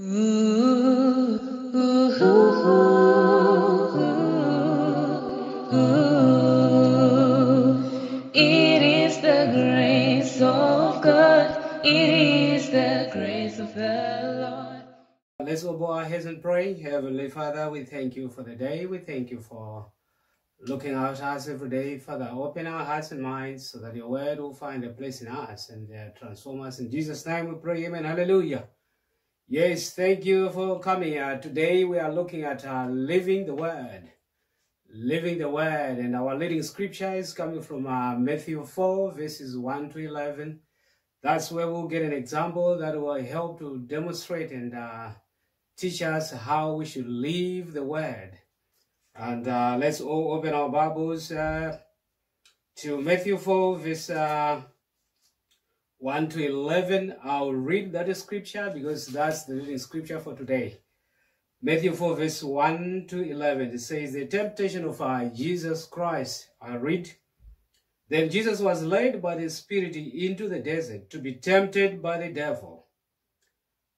It is the grace of God. It is the grace of the Lord. Let's bow our heads and pray. Heavenly Father, we thank you for the day. We thank you for looking out at us every day. Father, open our hearts and minds so that your word will find a place in us and uh, transform us. In Jesus' name we pray. Amen. Hallelujah. Yes, thank you for coming. Uh, today we are looking at uh, living the word. Living the word. And our leading scripture is coming from uh, Matthew 4, verses 1 to 11. That's where we'll get an example that will help to demonstrate and uh, teach us how we should live the word. And uh, let's all open our Bibles uh, to Matthew 4, verse 1 to 11. I'll read that scripture because that's the reading scripture for today. Matthew 4, verse 1 to 11. It says, The temptation of our Jesus Christ. I read. Then Jesus was led by the Spirit into the desert to be tempted by the devil.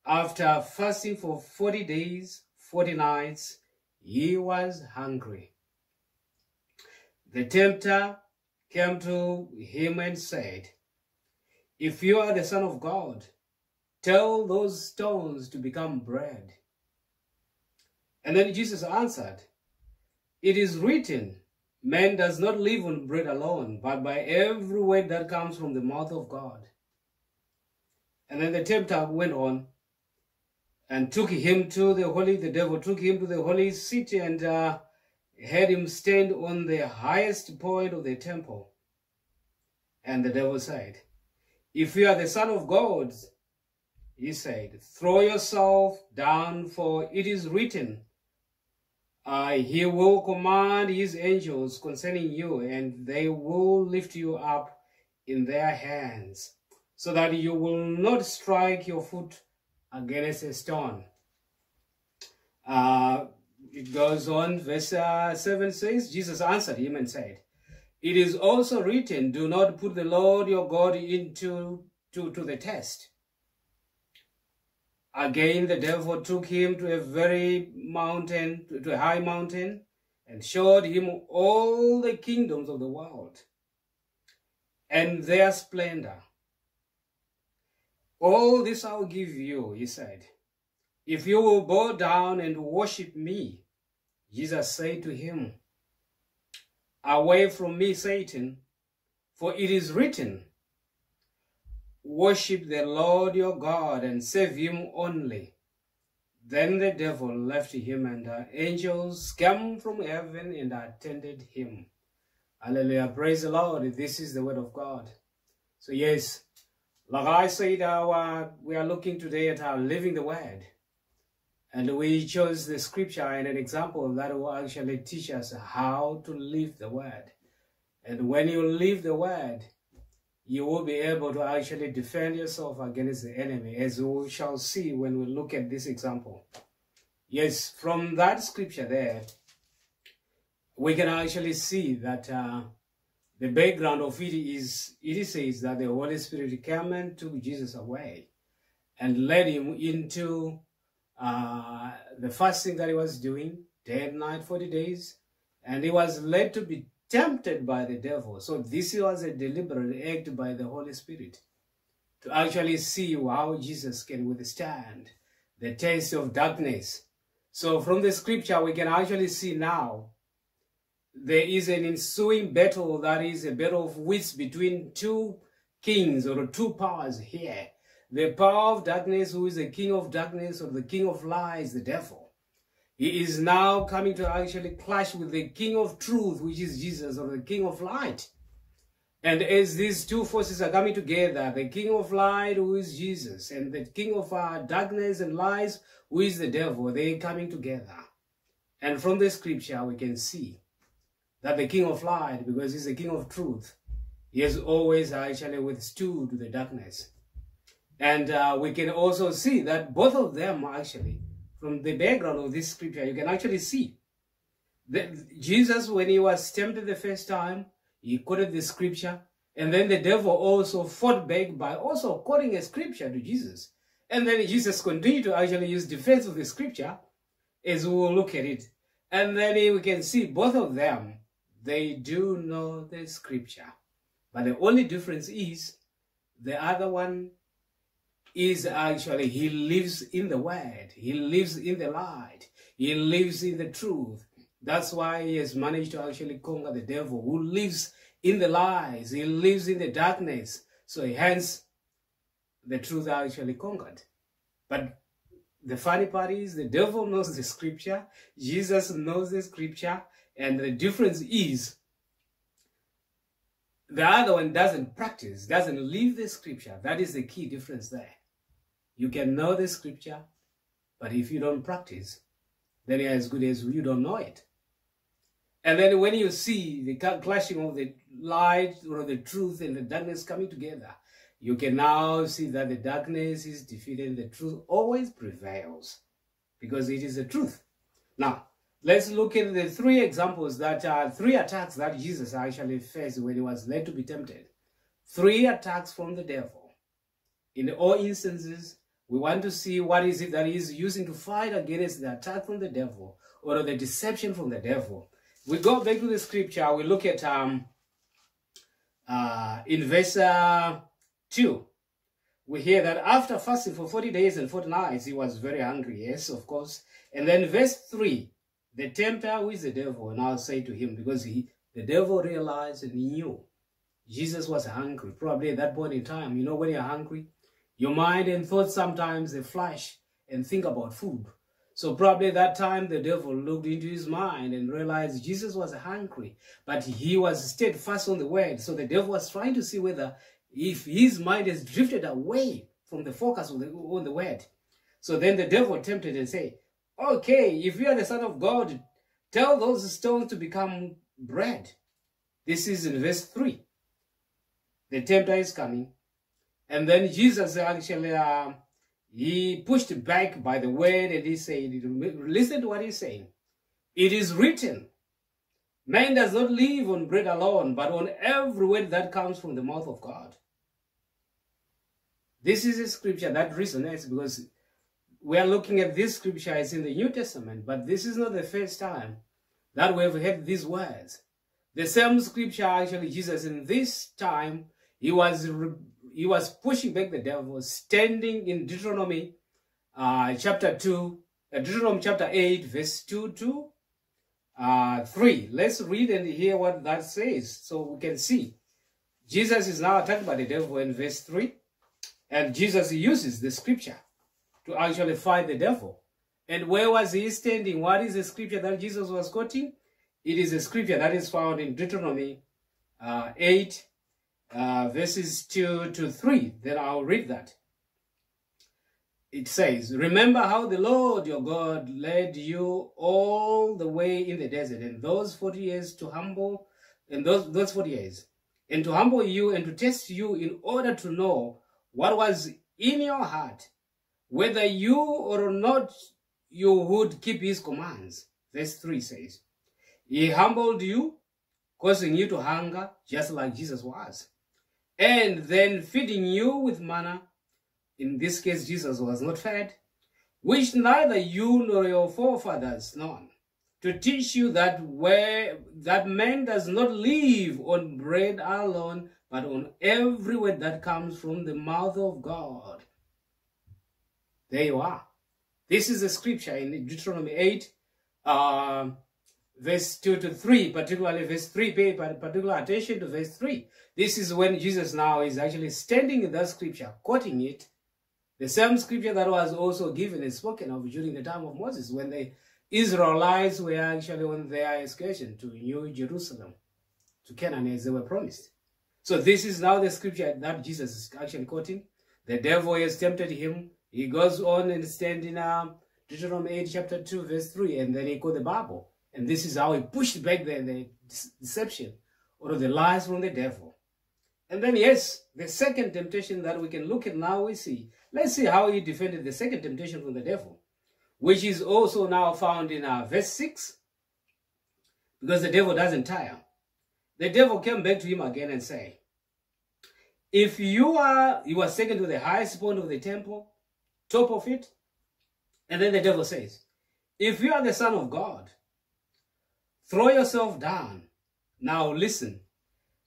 After fasting for 40 days, 40 nights, he was hungry. The tempter came to him and said, If you are the Son of God, tell those stones to become bread. And then Jesus answered, It is written, Man does not live on bread alone, but by every word that comes from the mouth of God. And then the tempter went on and took him to the holy, the devil took him to the holy city and uh, had him stand on the highest point of the temple. And the devil said, If you are the Son of God, he said, throw yourself down, for it is written, uh, he will command his angels concerning you, and they will lift you up in their hands, so that you will not strike your foot against a stone. Uh, it goes on, verse uh, 7 says, Jesus answered him and said, It is also written, Do not put the Lord your God into to, to the test. Again, the devil took him to a very mountain, to a high mountain, and showed him all the kingdoms of the world and their splendor. All this I'll give you, he said, if you will bow down and worship me. Jesus said to him, Away from me, Satan, for it is written, Worship the Lord your God and serve him only. Then the devil left him, and the angels came from heaven and attended him. Hallelujah. Praise the Lord. This is the word of God. So, yes, like I said, our, we are looking today at our living the word. And we chose the scripture and an example that will actually teach us how to live the word. And when you live the word, you will be able to actually defend yourself against the enemy, as we shall see when we look at this example. Yes, from that scripture there, we can actually see that uh, the background of it is, it says that the Holy Spirit came and took Jesus away and led him into uh, the fasting that he was doing, day and night, 40 days, and he was led to be tempted by the devil. So this was a deliberate act by the Holy Spirit to actually see how Jesus can withstand the taste of darkness. So from the scripture, we can actually see now there is an ensuing battle that is a battle of wits between two kings or two powers here. The power of darkness, who is the king of darkness or the king of lies, the devil. He is now coming to actually clash with the king of truth, which is Jesus, or the king of light. And as these two forces are coming together, the king of light, who is Jesus, and the king of uh, darkness and lies, who is the devil, they are coming together. And from the scripture, we can see that the king of light, because he's the king of truth, he has always actually withstood the darkness. And uh, we can also see that both of them actually, from the background of this scripture, you can actually see that Jesus, when he was tempted the first time, he quoted the scripture, and then the devil also fought back by also quoting a scripture to Jesus. And then Jesus continued to actually use defense of the scripture as we will look at it. And then we can see both of them, they do know the scripture. But the only difference is the other one is actually he lives in the word, he lives in the light, he lives in the truth. That's why he has managed to actually conquer the devil who lives in the lies, he lives in the darkness. So hence the truth actually conquered. But the funny part is the devil knows the scripture, Jesus knows the scripture, and the difference is the other one doesn't practice, doesn't live the scripture. That is the key difference there. You can know the scripture, but if you don't practice, then you're as good as you don't know it. And then when you see the clashing of the light or the truth and the darkness coming together, you can now see that the darkness is defeated, the truth always prevails because it is the truth. Now, let's look at the three examples that are three attacks that Jesus actually faced when he was led to be tempted. Three attacks from the devil. In all instances, we want to see what is it that he is using to fight against the attack from the devil or the deception from the devil. We go back to the scripture, we look at um, uh, in verse uh, 2, we hear that after fasting for 40 days and 40 nights, he was very hungry. Yes, of course. And then verse 3, the tempter, who is the devil, and I'll say to him, because he, the devil realized and knew Jesus was hungry. Probably at that point in time, you know, when you're hungry, your mind and thoughts sometimes they flash and think about food. So probably that time the devil looked into his mind and realized Jesus was hungry, but he was steadfast on the word. So the devil was trying to see whether if his mind has drifted away from the focus on the, on the word. So then the devil tempted and said, okay, if you are the son of God, tell those stones to become bread. This is in verse 3. The tempter is coming. And then Jesus actually, uh, he pushed back by the word and he said, listen to what he's saying. It is written, man does not live on bread alone, but on every word that comes from the mouth of God. This is a scripture that resonates because we are looking at this scripture, it's in the New Testament, but this is not the first time that we have heard these words. The same scripture, actually, Jesus in this time, he was he was pushing back the devil, standing in Deuteronomy uh, chapter 2, uh, Deuteronomy chapter 8, verse 2 to uh, 3. Let's read and hear what that says so we can see. Jesus is now attacked by the devil in verse 3. And Jesus uses the scripture to actually fight the devil. And where was he standing? What is the scripture that Jesus was quoting? It is a scripture that is found in Deuteronomy uh, 8, uh, verses 2 to 3. Then I'll read that. It says, Remember how the Lord your God led you all the way in the desert, and those 40 years to humble, and those, those 40 years, and to humble you and to test you in order to know what was in your heart, whether you or not you would keep his commands. Verse 3 says, He humbled you, causing you to hunger, just like Jesus was, and then feeding you with manna. In this case, Jesus was not fed, which neither you nor your forefathers known, to teach you that where that man does not live on bread alone, but on every word that comes from the mouth of God. There you are. This is the scripture in Deuteronomy 8, uh, verse 2 to 3, particularly verse 3, pay particular attention to verse 3. This is when Jesus now is actually standing in that scripture, quoting it, the same scripture that was also given and spoken of during the time of Moses, when the Israelites were actually on their excursion to New Jerusalem, to Canaan as they were promised. So this is now the scripture that Jesus is actually quoting. The devil has tempted him. He goes on and stand in uh, Deuteronomy 8 chapter 2 verse 3 and then he quote the Bible. And this is how he pushed back the, the deception or the lies from the devil. And then yes, the second temptation that we can look at now we see. Let's see how he defended the second temptation from the devil. Which is also now found in uh, verse 6. Because the devil doesn't tire. The devil came back to him again and said, If you are, you are taken to the highest point of the temple, top of it. And then the devil says, If you are the Son of God, throw yourself down. Now listen.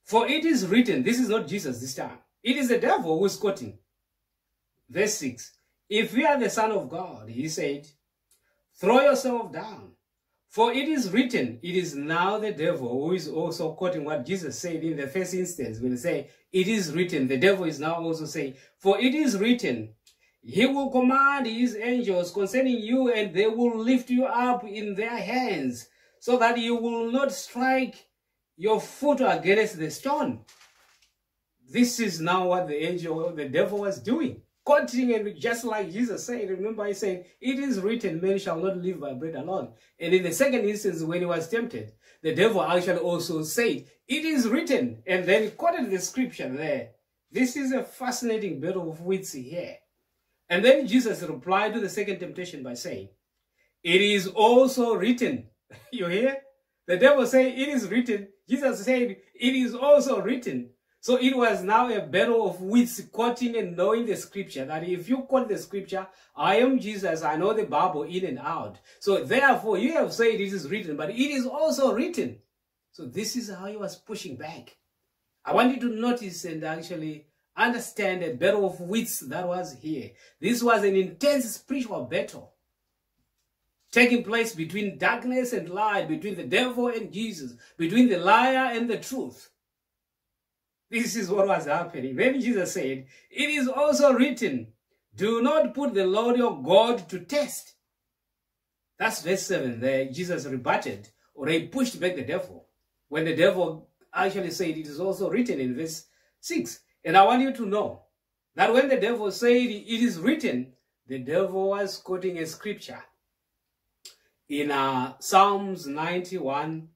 For it is written, this is not Jesus this time. It is the devil who is quoting. Verse 6. If you are the Son of God, he said, throw yourself down. For it is written, it is now the devil who is also quoting what Jesus said in the first instance when he say, it is written. The devil is now also saying, for it is written, he will command his angels concerning you and they will lift you up in their hands so that you will not strike your foot against the stone. This is now what the angel, the devil was doing. Quoting and just like Jesus said, remember he said, it is written, men shall not live by bread alone. And in the second instance, when he was tempted, the devil actually also said, it is written, and then quoted the scripture there. This is a fascinating battle of wits here. And then Jesus replied to the second temptation by saying, it is also written. you hear? The devil said, it is written. Jesus said, it is also written. So it was now a battle of wits quoting and knowing the scripture that if you quote the scripture, I am Jesus, I know the Bible in and out. So therefore you have said it is written, but it is also written. So this is how he was pushing back. I want you to notice and actually understand the battle of wits that was here. This was an intense spiritual battle taking place between darkness and light, between the devil and Jesus, between the liar and the truth. This is what was happening. Then Jesus said, It is also written, Do not put the Lord your God to test. That's verse 7 there. Jesus rebutted or he pushed back the devil. When the devil actually said, It is also written in verse 6. And I want you to know that when the devil said, It is written, the devil was quoting a scripture in uh, Psalms 91,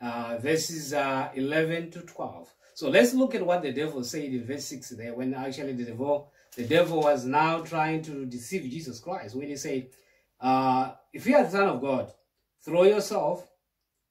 uh, verses uh, 11 to 12. So let's look at what the devil said in verse 6 there, when actually the devil, the devil was now trying to deceive Jesus Christ, when he said, uh, if you are the son of God, throw yourself,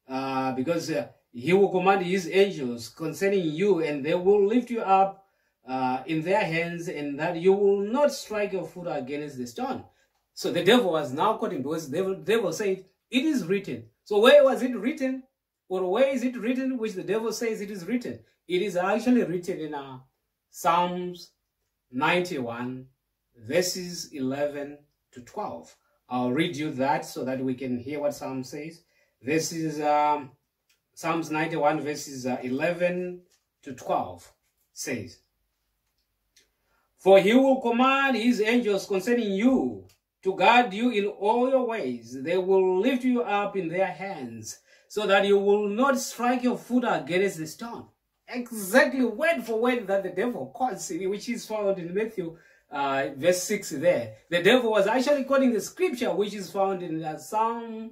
uh, because uh, he will command his angels concerning you, and they will lift you up uh, in their hands, and that you will not strike your foot against the stone. So the devil was now quoting because the devil, devil said, it is written. So where was it written? Or where is it written which the devil says it is written? It is actually written in uh, Psalms 91, verses 11 to 12. I'll read you that so that we can hear what Psalm says. This is um, Psalms 91, verses uh, 11 to 12 says, For he will command his angels concerning you to guard you in all your ways. They will lift you up in their hands so that you will not strike your foot against the stone exactly word for word that the devil quotes, which is found in Matthew uh, verse 6 there. The devil was actually quoting the scripture which is found in uh, Psalm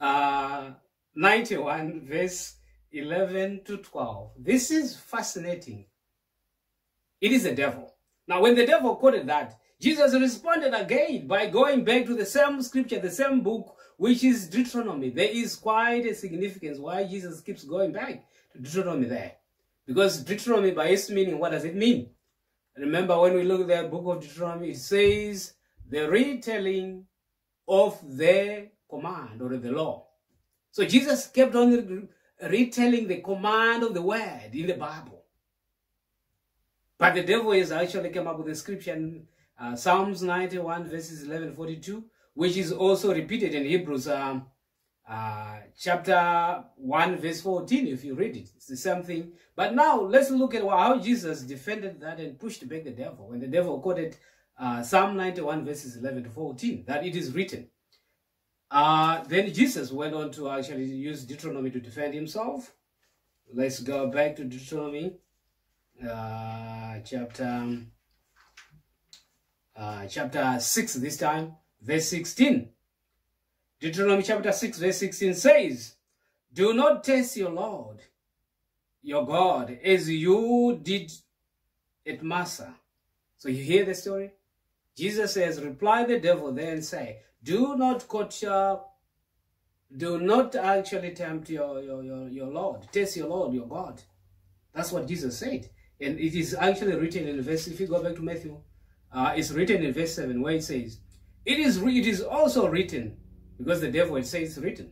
uh, 91 verse 11 to 12. This is fascinating. It is the devil. Now when the devil quoted that, Jesus responded again by going back to the same scripture, the same book, which is Deuteronomy. There is quite a significance why Jesus keeps going back to Deuteronomy there. Because Deuteronomy, by its meaning, what does it mean? Remember when we look at the book of Deuteronomy, it says the retelling of the command or the law. So Jesus kept on retelling the command of the word in the Bible. But the devil has actually come up with a scripture in uh, Psalms 91 verses 11 42, which is also repeated in Hebrews um, uh, chapter 1 verse 14 if you read it. It's the same thing. But now let's look at how jesus defended that and pushed back the devil when the devil quoted uh, psalm 91 verses 11 to 14 that it is written. Uh, then jesus went on to actually use deuteronomy to defend himself. Let's go back to deuteronomy uh, chapter uh, chapter 6 this time verse 16 Deuteronomy chapter 6 verse 16 says, Do not test your Lord, your God, as you did at Massah. So you hear the story? Jesus says, reply the devil there and say, do not your, do not actually tempt your, your, your, your Lord, test your Lord, your God. That's what Jesus said. And it is actually written in verse, if you go back to Matthew Uh, it's written in verse 7 where it says, it is, it is also written, because the devil says written,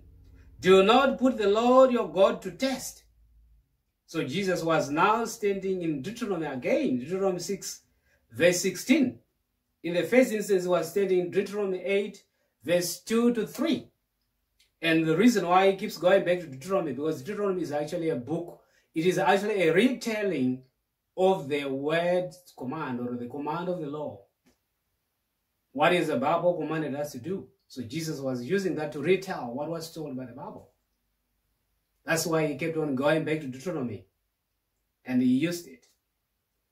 do not put the Lord your God to test. So Jesus was now standing in Deuteronomy again, Deuteronomy 6, verse 16. In the first instance, he was standing in Deuteronomy 8, verse 2 to 3. And the reason why he keeps going back to Deuteronomy, because Deuteronomy is actually a book, it is actually a retelling of the word command or the command of the law. What is the Bible commanded us to do? So Jesus was using that to retell what was told by the Bible. That's why he kept on going back to Deuteronomy. And he used it.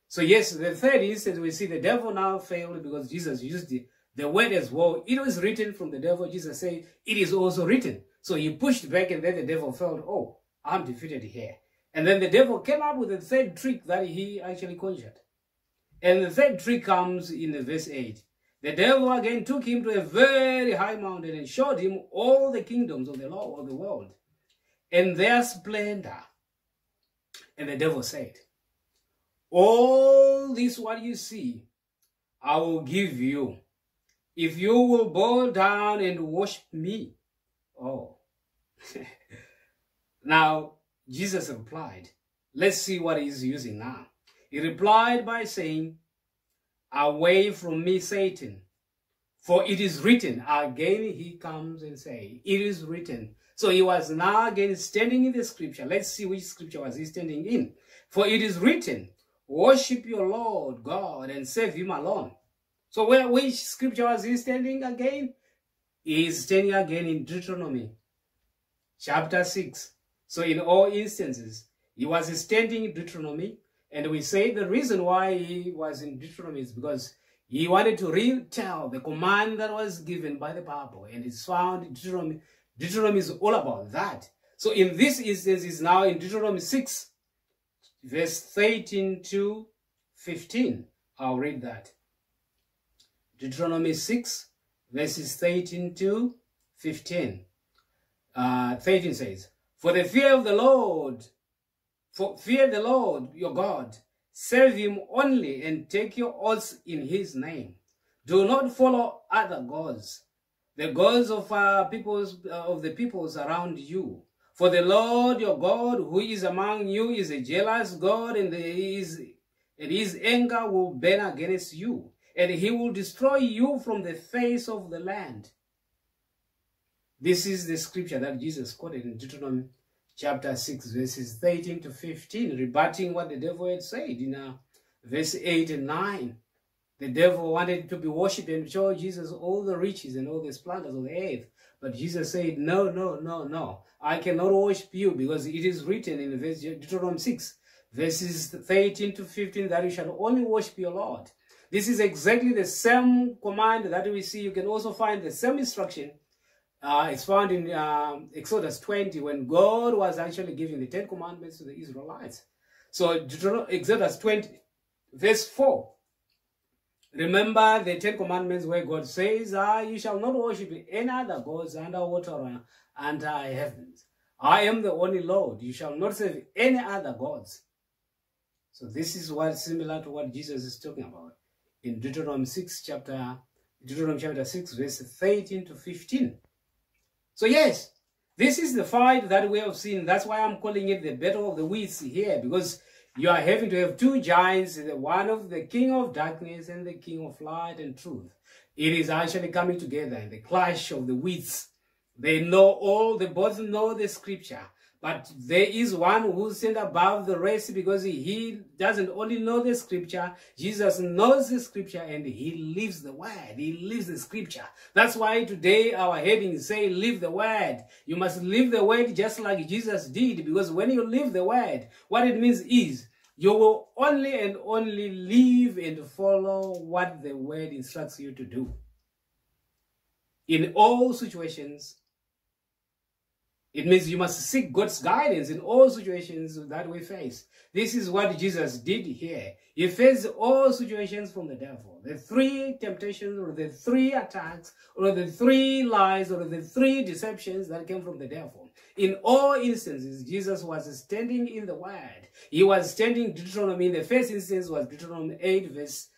So yes, the third instance we see the devil now failed because Jesus used the, the word as well. It was written from the devil. Jesus said, it is also written. So he pushed back and then the devil felt, oh, I'm defeated here. And then the devil came up with the third trick that he actually conjured. And the third trick comes in verse 8. The devil again took him to a very high mountain and showed him all the kingdoms of the law of the world and their splendor. And the devil said, All this what you see, I will give you, if you will bow down and worship me. Oh. now, Jesus replied, Let's see what he's using now. He replied by saying, Away from me, Satan. For it is written, again he comes and say, it is written. So he was now again standing in the scripture. Let's see which scripture was he standing in. For it is written, worship your Lord God and serve him alone. So where which scripture was he standing again? He is standing again in Deuteronomy chapter 6. So in all instances, he was standing in Deuteronomy and we say the reason why he was in Deuteronomy is because he wanted to retell the command that was given by the Bible. And it's found in Deuteronomy. Deuteronomy is all about that. So in this instance, is now in Deuteronomy 6, verse 13 to 15. I'll read that. Deuteronomy 6, verses 13 to 15. Uh, 13 says, For the fear of the Lord for fear the Lord your God, serve him only and take your oaths in his name. Do not follow other gods, the gods of our peoples uh, of the peoples around you. For the Lord your God, who is among you, is a jealous God, and his, and his anger will burn against you, and he will destroy you from the face of the land. This is the scripture that Jesus quoted in Deuteronomy chapter 6, verses 13 to 15, rebutting what the devil had said in uh, verse 8 and 9. The devil wanted to be worshipped and show Jesus all the riches and all the splendors of the earth. But Jesus said, no, no, no, no. I cannot worship you because it is written in verse Deuteronomy 6, verses 13 to 15, that you shall only worship your Lord. This is exactly the same command that we see. You can also find the same instruction uh, it's found in um, Exodus 20 when God was actually giving the Ten Commandments to the Israelites. So Exodus 20, verse 4. Remember the Ten Commandments where God says, ah, You shall not worship any other gods under water or under heavens. I am the only Lord. You shall not serve any other gods. So this is what similar to what Jesus is talking about in Deuteronomy 6 chapter Deuteronomy chapter 6 verse 13 to 15. So yes, this is the fight that we have seen. That's why I'm calling it the battle of the wits here, because you are having to have two giants, the one of the king of darkness and the king of light and truth. It is actually coming together in the clash of the wits. They know all, they both know the scripture. But there is one who stand above the rest because he doesn't only know the scripture, Jesus knows the scripture and he lives the word. He lives the scripture. That's why today our heading say, live the word. You must live the word just like Jesus did because when you live the word, what it means is you will only and only live and follow what the word instructs you to do. In all situations, it means you must seek God's guidance in all situations that we face. This is what Jesus did here. He faced all situations from the devil. The three temptations or the three attacks or the three lies or the three deceptions that came from the devil. In all instances, Jesus was standing in the word. He was standing Deuteronomy. In the first instance was Deuteronomy 8 verse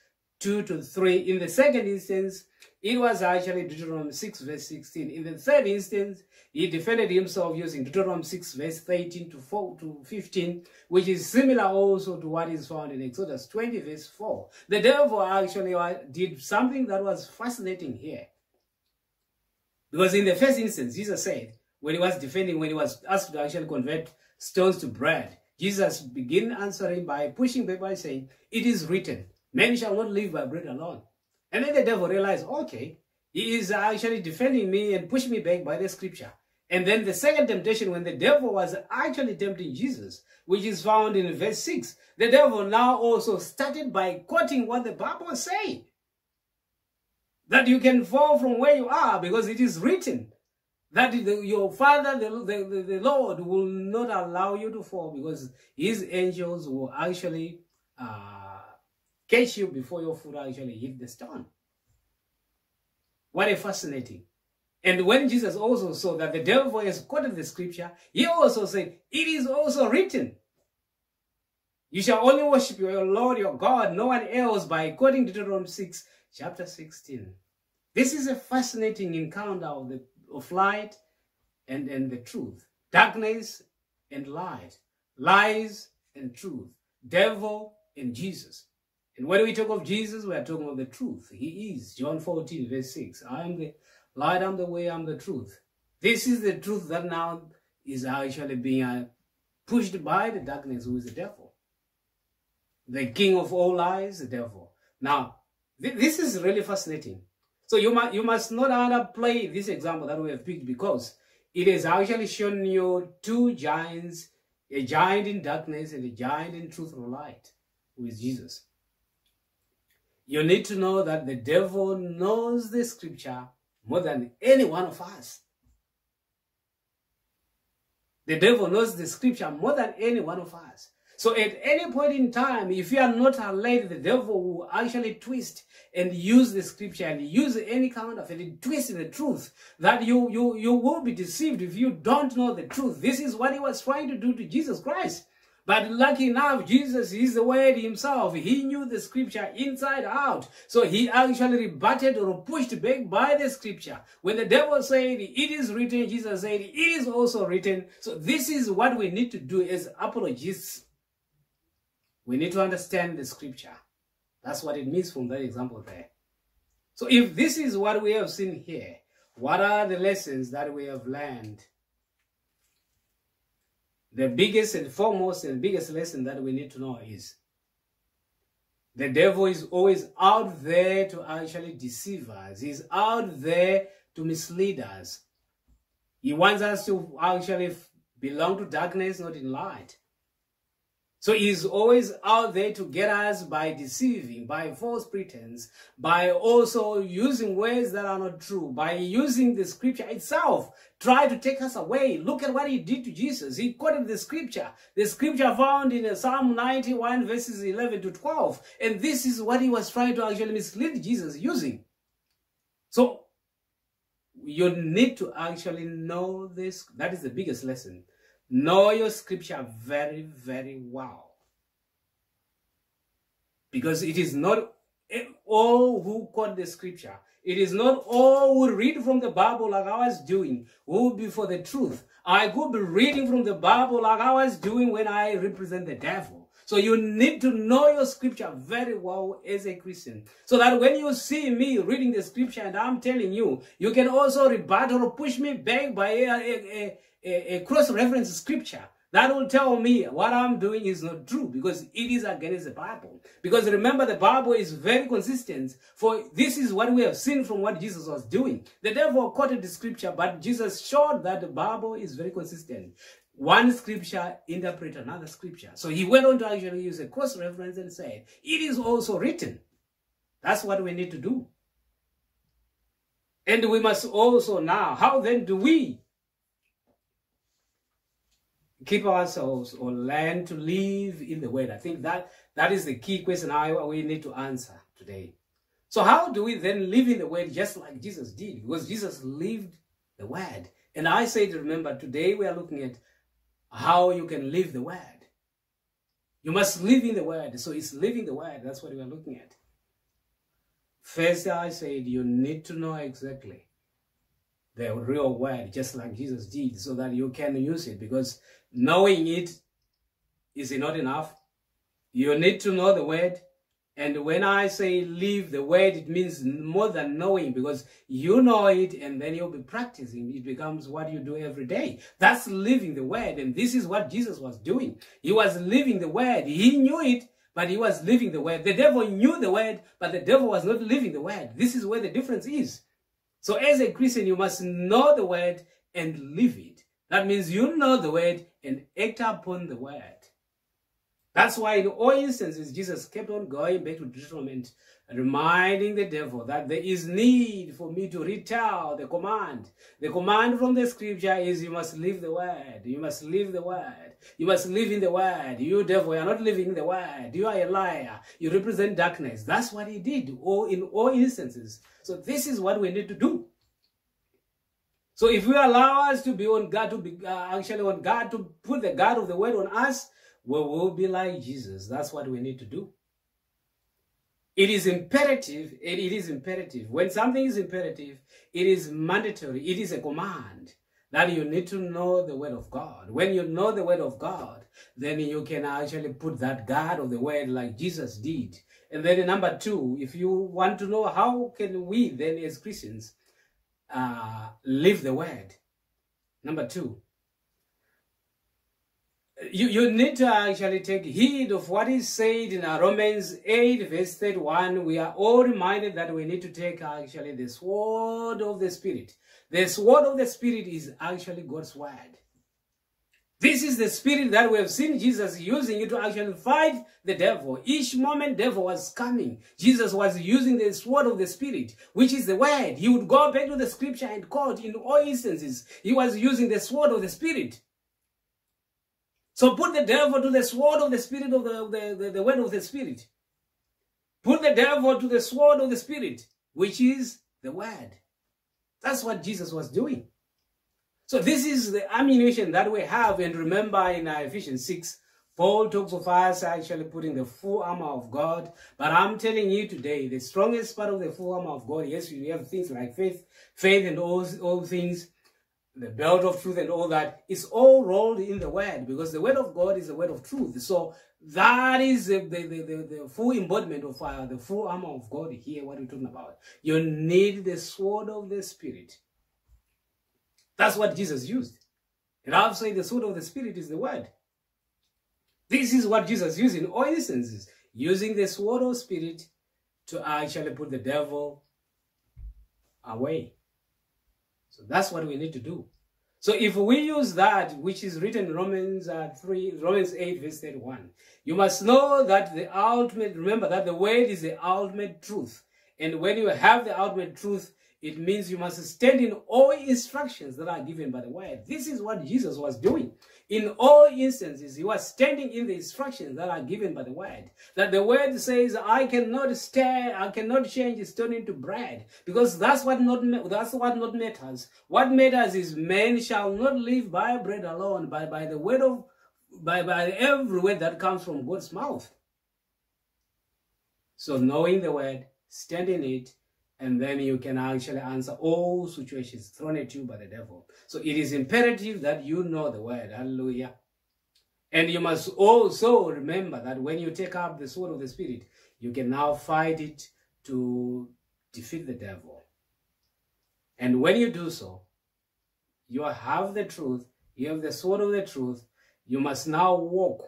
2 to 3. In the second instance, it was actually Deuteronomy 6 verse 16. In the third instance, he defended himself using Deuteronomy 6 verse 13 to 4 to 15, which is similar also to what is found in Exodus 20 verse 4. The devil actually did something that was fascinating here. Because in the first instance, Jesus said, when he was defending, when he was asked to actually convert stones to bread, Jesus began answering by pushing back by saying, It is written, men shall not live by bread alone. And then the devil realized, okay, he is actually defending me and pushing me back by the scripture. And then the second temptation, when the devil was actually tempting Jesus, which is found in verse 6, the devil now also started by quoting what the Bible said. That you can fall from where you are because it is written that the, your father, the, the, the Lord, will not allow you to fall because his angels will actually uh, catch you before your foot actually hit the stone. What a fascinating. And when Jesus also saw that the devil has quoted the scripture, he also said, it is also written. You shall only worship your Lord, your God, no one else, by quoting Deuteronomy 6, chapter 16. This is a fascinating encounter of the of light and, and the truth, darkness and light, lies and truth, devil and Jesus. And when we talk of Jesus, we are talking of the truth. He is, John 14, verse 6. I am the light, I'm the way, I'm the truth. This is the truth that now is actually being uh, pushed by the darkness, who is the devil. The king of all lies, the devil. Now, th this is really fascinating. So you must, you must not underplay this example that we have picked because it has actually shown you two giants, a giant in darkness and a giant in truth and light, who is Jesus. You need to know that the devil knows the scripture more than any one of us. The devil knows the scripture more than any one of us. So at any point in time, if you are not alert, the devil will actually twist and use the scripture and use any kind of and twist the truth that you, you, you will be deceived if you don't know the truth. This is what he was trying to do to Jesus Christ. But lucky enough, Jesus is the word himself. He knew the scripture inside out. So he actually rebutted or pushed back by the scripture. When the devil said, it is written, Jesus said, it is also written. So this is what we need to do as apologists. We need to understand the scripture. That's what it means from that example there. So if this is what we have seen here, what are the lessons that we have learned? The biggest and foremost and biggest lesson that we need to know is the devil is always out there to actually deceive us. He's out there to mislead us. He wants us to actually belong to darkness, not in light. So he's always out there to get us by deceiving, by false pretense, by also using words that are not true, by using the scripture itself, try to take us away. Look at what he did to Jesus. He quoted the scripture, the scripture found in Psalm 91 verses 11 to 12. And this is what he was trying to actually mislead Jesus using. So you need to actually know this. That is the biggest lesson Know your scripture very, very well. Because it is not all who quote the scripture. It is not all who read from the Bible like I was doing who will be for the truth. I could be reading from the Bible like I was doing when I represent the devil. So you need to know your scripture very well as a Christian. So that when you see me reading the scripture and I'm telling you, you can also rebut or push me back by a, a, a, a cross-reference scripture that will tell me what I'm doing is not true because it is against the Bible. Because remember, the Bible is very consistent. For this is what we have seen from what Jesus was doing. The devil quoted the scripture, but Jesus showed that the Bible is very consistent. One scripture interpret another scripture. So he went on to actually use a cross reference and said, it is also written. That's what we need to do. And we must also now, how then do we keep ourselves or learn to live in the word? I think that that is the key question I, we need to answer today. So how do we then live in the word just like Jesus did? Because Jesus lived the word. And I say to remember, today we are looking at how you can live the word. You must live in the word. So it's living the word. That's what we are looking at. First, I said you need to know exactly the real word, just like Jesus did, so that you can use it. Because knowing it is not enough. You need to know the word. And when I say live the word, it means more than knowing because you know it and then you'll be practicing. It becomes what you do every day. That's living the word. And this is what Jesus was doing. He was living the word. He knew it, but he was living the word. The devil knew the word, but the devil was not living the word. This is where the difference is. So as a Christian, you must know the word and live it. That means you know the word and act upon the word. That's why in all instances, Jesus kept on going back to Deuteronomy reminding the devil that there is need for me to retell the command. The command from the scripture is you must live the word. You must live the word. You must live in the word. You devil, you are not living in the word. You are a liar. You represent darkness. That's what he did all in all instances. So this is what we need to do. So if we allow us to be on God, to be uh, actually on God, to put the God of the word on us, we will be like Jesus. That's what we need to do. It is imperative. It, is imperative. When something is imperative, it is mandatory. It is a command that you need to know the word of God. When you know the word of God, then you can actually put that God of the word like Jesus did. And then number two, if you want to know how can we then as Christians uh, live the word. Number two, you, you need to actually take heed of what is said in Romans 8, verse 31. We are all reminded that we need to take actually the sword of the Spirit. The sword of the Spirit is actually God's word. This is the spirit that we have seen Jesus using it to actually fight the devil. Each moment devil was coming. Jesus was using the sword of the spirit, which is the word. He would go back to the scripture and quote in all instances. He was using the sword of the spirit. So put the devil to the sword of the spirit of the, the, the, the word of the spirit. Put the devil to the sword of the spirit, which is the word. That's what Jesus was doing. So this is the ammunition that we have. And remember in uh, Ephesians 6, Paul talks of us actually putting the full armor of God. But I'm telling you today, the strongest part of the full armor of God, yes, we have things like faith, faith and all, all things the belt of truth and all that is all rolled in the word because the word of God is the word of truth. So that is the, the, the, the full embodiment of uh, the full armor of God here, what we're talking about. You need the sword of the spirit. That's what Jesus used. And I've said the sword of the spirit is the word. This is what Jesus used in all instances, using the sword of spirit to actually put the devil away. So that's what we need to do. So if we use that, which is written in Romans uh, 3, Romans 8, verse 31, you must know that the ultimate, remember that the word is the ultimate truth. And when you have the ultimate truth, it means you must stand in all instructions that are given by the word. This is what Jesus was doing. In all instances, he was standing in the instructions that are given by the word. That the word says, I cannot stir, I cannot change stone into bread. Because that's what not that's what not matters. What matters is men shall not live by bread alone, but by the word of by, by every word that comes from God's mouth. So knowing the word, standing it, and then you can actually answer all situations thrown at you by the devil. So it is imperative that you know the word. Hallelujah. And you must also remember that when you take up the sword of the Spirit, you can now fight it to defeat the devil. And when you do so, you have the truth, you have the sword of the truth, you must now walk.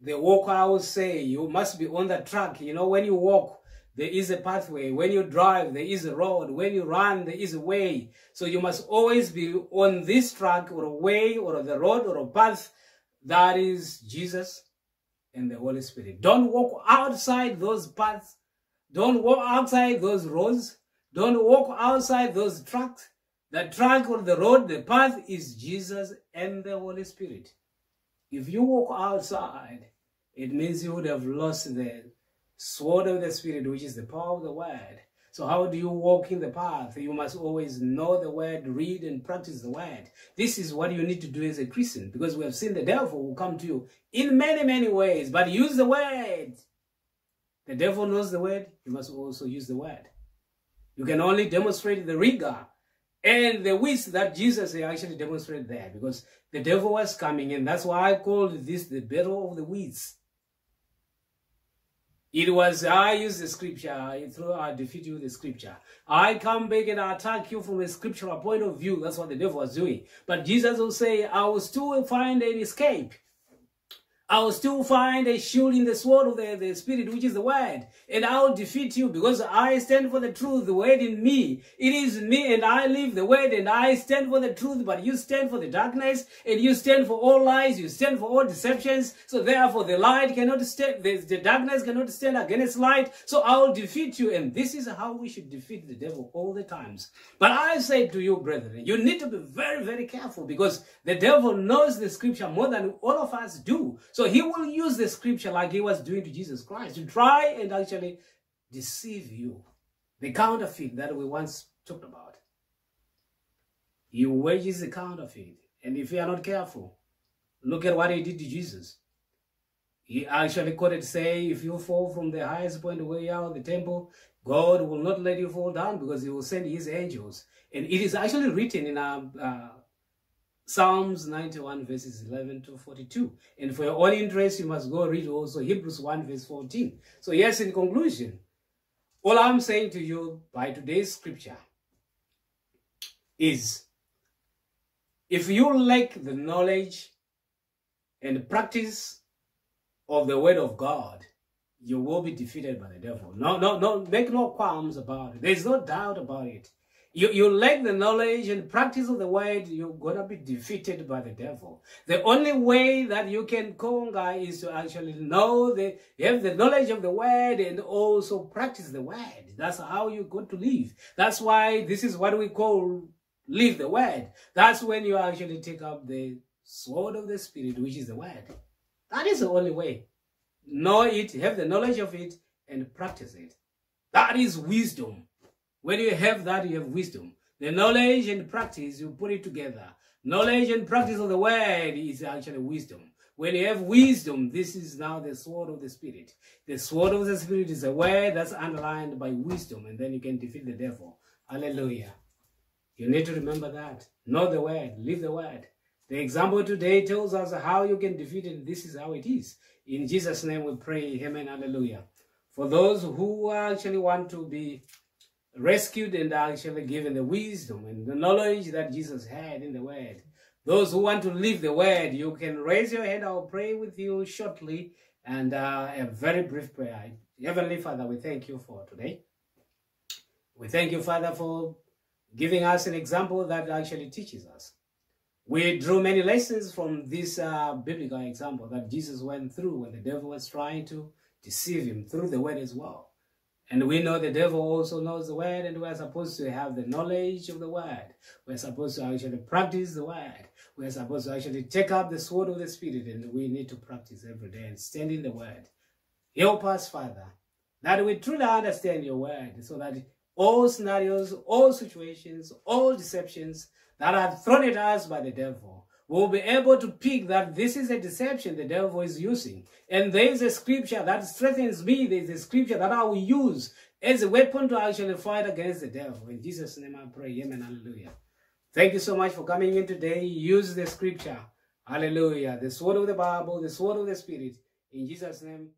The walk, I will say, you must be on the track. You know, when you walk, there is a pathway. When you drive, there is a road. When you run, there is a way. So you must always be on this track or a way or the road or a path that is Jesus and the Holy Spirit. Don't walk outside those paths. Don't walk outside those roads. Don't walk outside those tracks. The track or the road, the path is Jesus and the Holy Spirit. If you walk outside, it means you would have lost the sword of the Spirit, which is the power of the word. So how do you walk in the path? You must always know the word, read and practice the word. This is what you need to do as a Christian because we have seen the devil will come to you in many, many ways, but use the word. The devil knows the word, you must also use the word. You can only demonstrate the rigor and the width that Jesus actually demonstrated there because the devil was coming, and that's why I called this the battle of the weeds. It was, I use the scripture, I defeat you with the scripture. I come back and I attack you from a scriptural point of view. That's what the devil was doing. But Jesus will say, I will still find an escape. I will still find a shield in the sword of the, the Spirit, which is the word. And I will defeat you because I stand for the truth, the word in me. It is me and I live the word and I stand for the truth, but you stand for the darkness and you stand for all lies, you stand for all deceptions. So therefore the light cannot stand, the, the darkness cannot stand against light. So I will defeat you. And this is how we should defeat the devil all the times. But I say to you, brethren, you need to be very, very careful because the devil knows the scripture more than all of us do. So he will use the scripture like he was doing to Jesus Christ to try and actually deceive you. The counterfeit that we once talked about. He wages the counterfeit. And if you are not careful, look at what he did to Jesus. He actually quoted say, if you fall from the highest point way out the temple, God will not let you fall down because he will send his angels. And it is actually written in our uh, Psalms 91 verses 11 to 42. And for your own interest, you must go read also Hebrews 1 verse 14. So yes, in conclusion, all I'm saying to you by today's scripture is if you lack the knowledge and practice of the word of God, you will be defeated by the devil. No, no, no, make no qualms about it. There's no doubt about it you, you lack the knowledge and practice of the word, you're going to be defeated by the devil. The only way that you can conquer is to actually know the, have the knowledge of the word and also practice the word. That's how you're going to live. That's why this is what we call live the word. That's when you actually take up the sword of the spirit, which is the word. That is the only way. Know it, have the knowledge of it, and practice it. That is wisdom. When you have that, you have wisdom. The knowledge and practice, you put it together. Knowledge and practice of the word is actually wisdom. When you have wisdom, this is now the sword of the Spirit. The sword of the Spirit is a word that's underlined by wisdom, and then you can defeat the devil. Hallelujah. You need to remember that. Know the word, live the word. The example today tells us how you can defeat it. This is how it is. In Jesus' name we pray. Amen. Hallelujah. For those who actually want to be rescued and actually given the wisdom and the knowledge that Jesus had in the Word. Those who want to live the Word, you can raise your hand. I'll pray with you shortly and uh, a very brief prayer. Heavenly Father, we thank you for today. We thank you, Father, for giving us an example that actually teaches us. We drew many lessons from this uh, biblical example that Jesus went through when the devil was trying to deceive him through the word as well. And we know the devil also knows the word, and we're supposed to have the knowledge of the word. We're supposed to actually practice the word. We're supposed to actually take up the sword of the Spirit, and we need to practice every day and stand in the word. Help us, Father, that we truly understand your word, so that all scenarios, all situations, all deceptions that are thrown at us by the devil, will be able to pick that this is a deception the devil is using. And there is a scripture that strengthens me. There is a scripture that I will use as a weapon to actually fight against the devil. In Jesus' name I pray. Amen. Hallelujah. Thank you so much for coming in today. Use the scripture. Hallelujah. The sword of the Bible, the sword of the Spirit. In Jesus' name.